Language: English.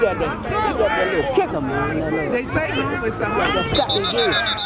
got that, you got that little kicker, man. They say no, is the that